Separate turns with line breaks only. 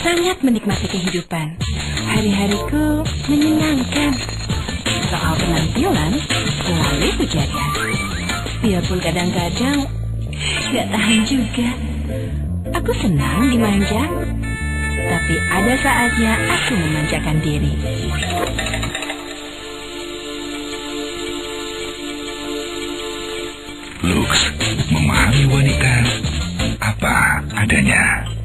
sangat menikmati kehidupan. Hari-hariku menyenangkan. Soal penampilan, selalu kujaga. Biarpun kadang-kadang gak tahan juga. Aku senang dimanja, tapi ada saatnya aku memanjakan diri.
Lux memahami wanita apa adanya.